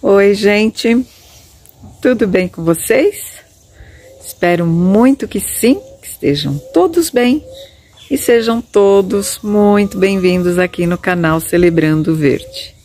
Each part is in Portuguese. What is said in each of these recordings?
Oi, gente. Tudo bem com vocês? Espero muito que sim, que estejam todos bem e sejam todos muito bem-vindos aqui no canal Celebrando Verde.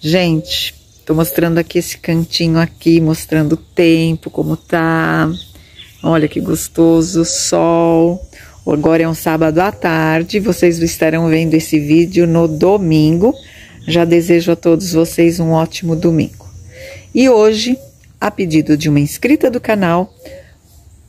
Gente, tô mostrando aqui esse cantinho aqui, mostrando o tempo, como tá. Olha que gostoso, sol. Agora é um sábado à tarde, vocês estarão vendo esse vídeo no domingo já desejo a todos vocês um ótimo domingo. E hoje, a pedido de uma inscrita do canal,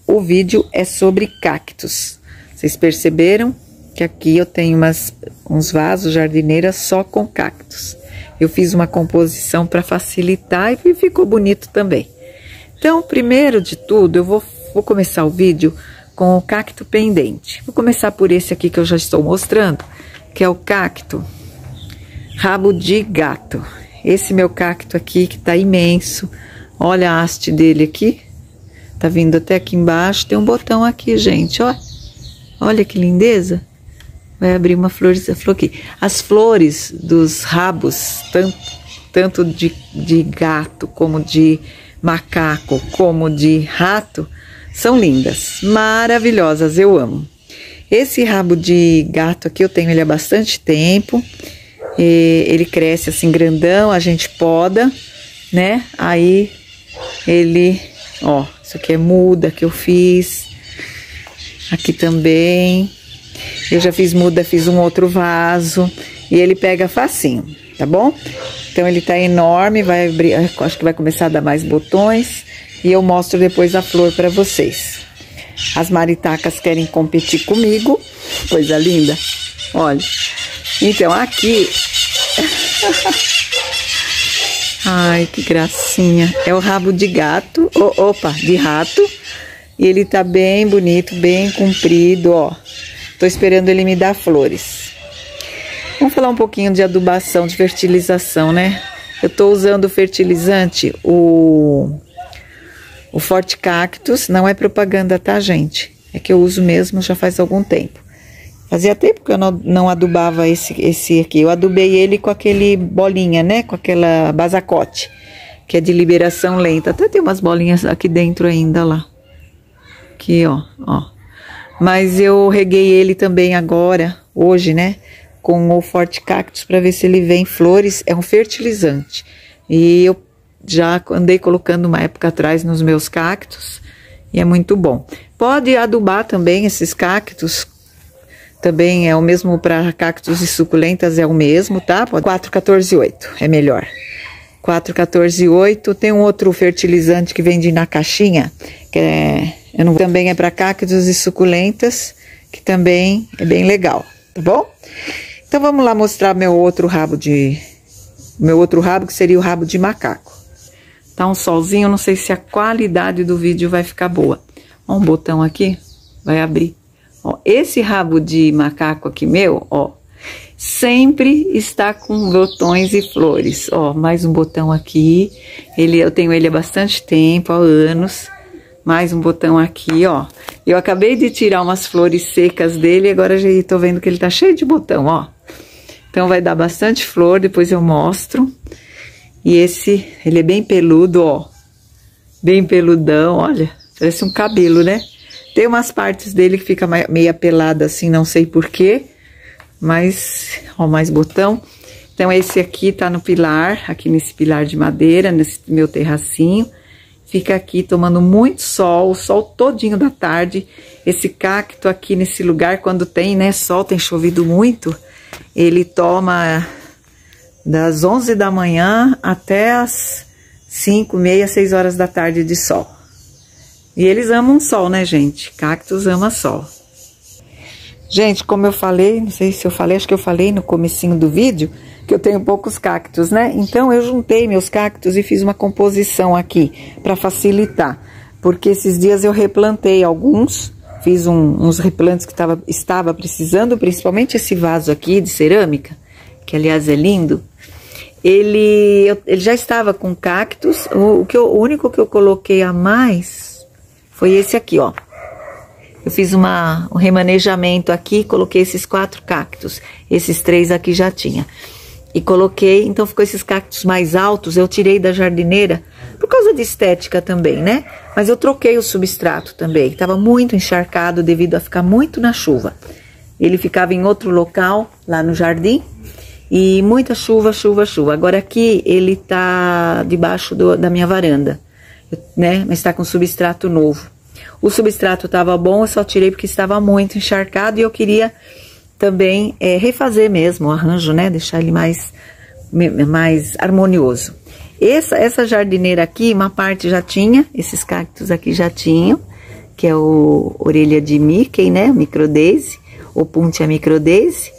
o vídeo é sobre cactos. Vocês perceberam que aqui eu tenho umas, uns vasos jardineiras só com cactos. Eu fiz uma composição para facilitar e ficou bonito também. Então, primeiro de tudo, eu vou, vou começar o vídeo com o cacto pendente. Vou começar por esse aqui que eu já estou mostrando, que é o cacto rabo de gato. Esse meu cacto aqui que tá imenso. Olha a haste dele aqui. Tá vindo até aqui embaixo. Tem um botão aqui, gente, ó. Olha que lindeza. Vai abrir uma flor, flor aqui. As flores dos rabos, tanto, tanto de, de gato como de macaco, como de rato, são lindas, maravilhosas, eu amo. Esse rabo de gato aqui eu tenho ele há bastante tempo. E ele cresce assim grandão, a gente poda, né? Aí ele, ó, isso aqui é muda que eu fiz. Aqui também. Eu já fiz muda, fiz um outro vaso e ele pega facinho, tá bom? Então ele tá enorme, vai abrir, acho que vai começar a dar mais botões e eu mostro depois a flor para vocês. As maritacas querem competir comigo, coisa linda. Olha, então, aqui. Ai, que gracinha. É o rabo de gato. Opa, de rato. E ele tá bem bonito, bem comprido, ó. Tô esperando ele me dar flores. Vamos falar um pouquinho de adubação, de fertilização, né? Eu tô usando o fertilizante, o, o Forte Cactus. Não é propaganda, tá, gente? É que eu uso mesmo já faz algum tempo. Fazia tempo que eu não, não adubava esse, esse aqui. Eu adubei ele com aquele bolinha, né? Com aquela basacote, que é de liberação lenta. Até tem umas bolinhas aqui dentro ainda lá. Aqui, ó, ó. Mas eu reguei ele também agora, hoje, né? Com o Forte Cactus para ver se ele vem flores. É um fertilizante. E eu já andei colocando uma época atrás nos meus cactos. E é muito bom. Pode adubar também esses cactos também é o mesmo para cactos e suculentas, é o mesmo, tá? 4148 é melhor. 4148 tem um outro fertilizante que vende na caixinha, que é, não, também é para cactos e suculentas, que também é bem legal, tá bom? Então vamos lá mostrar meu outro rabo de meu outro rabo que seria o rabo de macaco. Tá um solzinho, não sei se a qualidade do vídeo vai ficar boa. Um botão aqui, vai abrir. Ó, esse rabo de macaco aqui meu, ó, sempre está com botões e flores. Ó, mais um botão aqui. Ele, eu tenho ele há bastante tempo, há anos. Mais um botão aqui, ó. Eu acabei de tirar umas flores secas dele e agora já tô vendo que ele tá cheio de botão, ó. Então vai dar bastante flor, depois eu mostro. E esse, ele é bem peludo, ó. Bem peludão, olha. Parece um cabelo, né? Tem umas partes dele que fica meio pelada assim, não sei porquê. Mas, ó, mais botão. Então, esse aqui tá no pilar, aqui nesse pilar de madeira, nesse meu terracinho. Fica aqui tomando muito sol, o sol todinho da tarde. Esse cacto aqui nesse lugar, quando tem, né, sol, tem chovido muito, ele toma das 11 da manhã até as 5, meia, 6 horas da tarde de sol. E eles amam sol, né, gente? Cactus ama sol. Gente, como eu falei, não sei se eu falei, acho que eu falei no comecinho do vídeo, que eu tenho poucos cactos, né? Então eu juntei meus cactos e fiz uma composição aqui para facilitar. Porque esses dias eu replantei alguns, fiz um, uns replantes que tava, estava precisando, principalmente esse vaso aqui de cerâmica, que aliás é lindo. Ele, ele já estava com cactos, o, o, que eu, o único que eu coloquei a mais foi esse aqui, ó. Eu fiz uma, um remanejamento aqui, coloquei esses quatro cactos. Esses três aqui já tinha. e coloquei, então ficou esses cactos mais altos, eu tirei da jardineira por causa de estética também, né? Mas eu troquei o substrato também, estava muito encharcado devido a ficar muito na chuva. Ele ficava em outro local, lá no jardim, e muita chuva, chuva, chuva. Agora aqui ele tá debaixo do, da minha varanda, né? Mas está com substrato novo. O substrato estava bom, eu só tirei porque estava muito encharcado e eu queria também é, refazer mesmo o arranjo, né? Deixar ele mais, mais harmonioso. Essa, essa jardineira aqui, uma parte já tinha, esses cactos aqui já tinham, que é o orelha de Mickey, né? Microdaisy, ou Puntia microdaisy.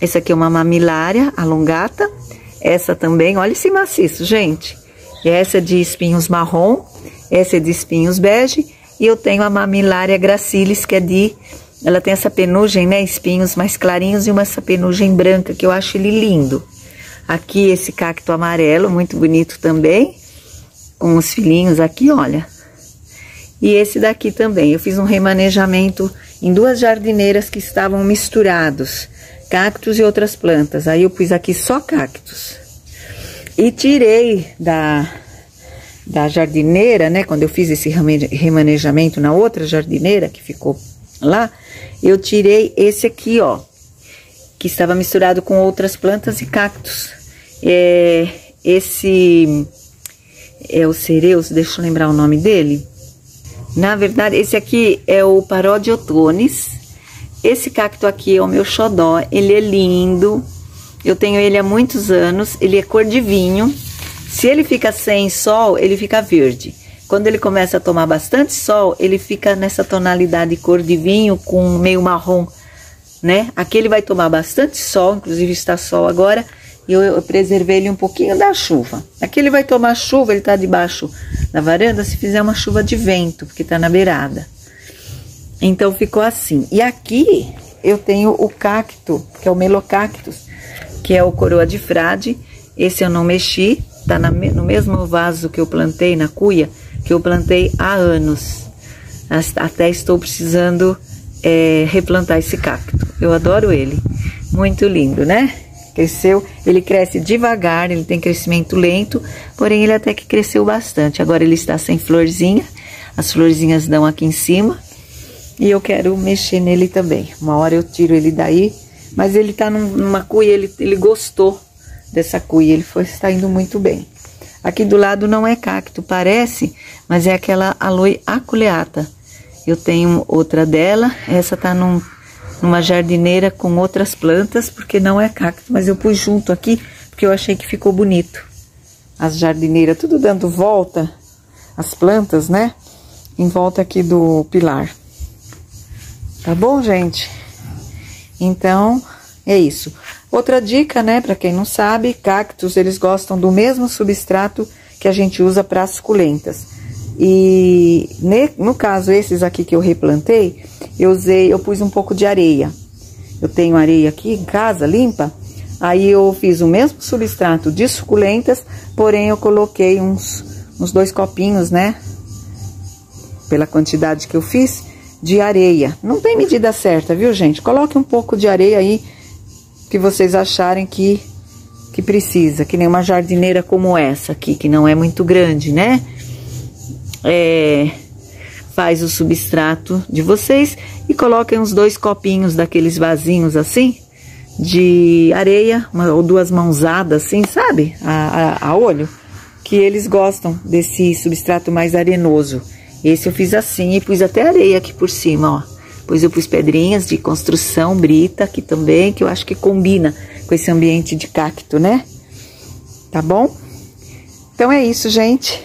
Essa aqui é uma mamilária alongata. Essa também, olha esse maciço, gente. Essa é de espinhos marrom, essa é de espinhos bege. E eu tenho a mamilária gracilis, que é de ela tem essa penugem, né? Espinhos mais clarinhos e uma essa penugem branca, que eu acho ele lindo. Aqui esse cacto amarelo, muito bonito também. Com os filhinhos aqui, olha. E esse daqui também. Eu fiz um remanejamento em duas jardineiras que estavam misturados. Cactos e outras plantas. Aí eu pus aqui só cactos. E tirei da, da jardineira, né? Quando eu fiz esse remanejamento na outra jardineira, que ficou lá, eu tirei esse aqui, ó, que estava misturado com outras plantas e cactos. É, esse é o cereus, deixa eu lembrar o nome dele. Na verdade, esse aqui é o Parodiotones. Esse cacto aqui é o meu xodó, ele é lindo. Eu tenho ele há muitos anos, ele é cor de vinho. Se ele fica sem sol, ele fica verde. Quando ele começa a tomar bastante sol, ele fica nessa tonalidade cor de vinho com meio marrom, né? Aqui ele vai tomar bastante sol, inclusive está sol agora, e eu, eu preservei ele um pouquinho da chuva. Aqui ele vai tomar chuva, ele está debaixo da varanda, se fizer uma chuva de vento, porque está na beirada. Então ficou assim. E aqui eu tenho o cacto, que é o melocactus, que é o coroa de frade. Esse eu não mexi, tá na, no mesmo vaso que eu plantei na cuia que eu plantei há anos. Até estou precisando é, replantar esse cacto. Eu adoro ele. Muito lindo, né? Cresceu, ele cresce devagar, ele tem crescimento lento, porém ele até que cresceu bastante. Agora ele está sem florzinha, as florzinhas dão aqui em cima e eu quero mexer nele também. Uma hora eu tiro ele daí, mas ele tá numa cuia, ele, ele gostou dessa cuia, ele foi, está indo muito bem. Aqui do lado não é cacto, parece, mas é aquela aloe aculeata. Eu tenho outra dela, essa tá num, numa jardineira com outras plantas, porque não é cacto, mas eu pus junto aqui, porque eu achei que ficou bonito. As jardineiras, tudo dando volta, as plantas, né? Em volta aqui do pilar. Tá bom, gente? Então, é isso. Outra dica, né, para quem não sabe, cactos, eles gostam do mesmo substrato que a gente usa para as suculentas. E no caso esses aqui que eu replantei, eu usei, eu pus um pouco de areia. Eu tenho areia aqui em casa limpa. Aí eu fiz o mesmo substrato de suculentas, porém eu coloquei uns, uns dois copinhos, né? Pela quantidade que eu fiz, de areia. Não tem medida certa, viu, gente? Coloque um pouco de areia aí que vocês acharem que, que precisa, que nem uma jardineira como essa aqui, que não é muito grande, né? É, faz o substrato de vocês e coloquem uns dois copinhos daqueles vasinhos assim, de areia, uma, ou duas mãozadas assim, sabe? A, a, a olho, que eles gostam desse substrato mais arenoso. Esse eu fiz assim e pus até areia aqui por cima, ó. Depois eu pus pedrinhas de construção, brita aqui também, que eu acho que combina com esse ambiente de cacto, né? Tá bom? Então é isso, gente.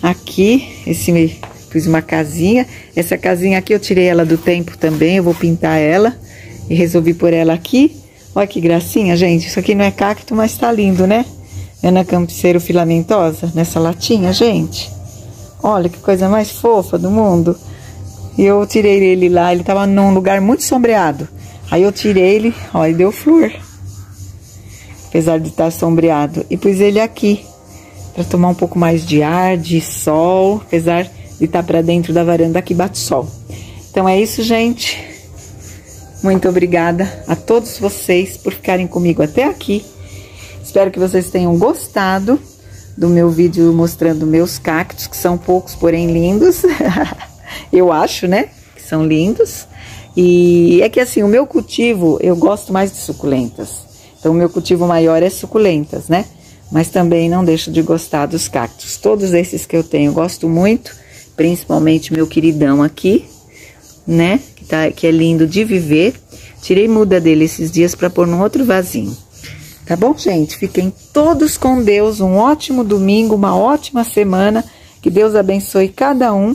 Aqui, esse fiz uma casinha. Essa casinha aqui eu tirei ela do tempo também, eu vou pintar ela. E resolvi pôr ela aqui. Olha que gracinha, gente. Isso aqui não é cacto, mas tá lindo, né? Ana Campiceiro filamentosa nessa latinha, gente. Olha que coisa mais fofa do mundo. E eu tirei ele lá, ele tava num lugar muito sombreado. Aí eu tirei ele, ó, e deu flor. Apesar de estar tá sombreado. E pus ele aqui, para tomar um pouco mais de ar, de sol. Apesar de estar tá para dentro da varanda que bate sol. Então é isso, gente. Muito obrigada a todos vocês por ficarem comigo até aqui. Espero que vocês tenham gostado do meu vídeo mostrando meus cactos, que são poucos, porém lindos. eu acho, né? Que são lindos. E é que assim, o meu cultivo, eu gosto mais de suculentas. Então, o meu cultivo maior é suculentas, né? Mas também não deixo de gostar dos cactos. Todos esses que eu tenho, gosto muito, principalmente meu queridão aqui, né? Que, tá, que é lindo de viver. Tirei muda dele esses dias para pôr num outro vasinho. Tá bom, gente? Fiquem todos com Deus. Um ótimo domingo, uma ótima semana. Que Deus abençoe cada um.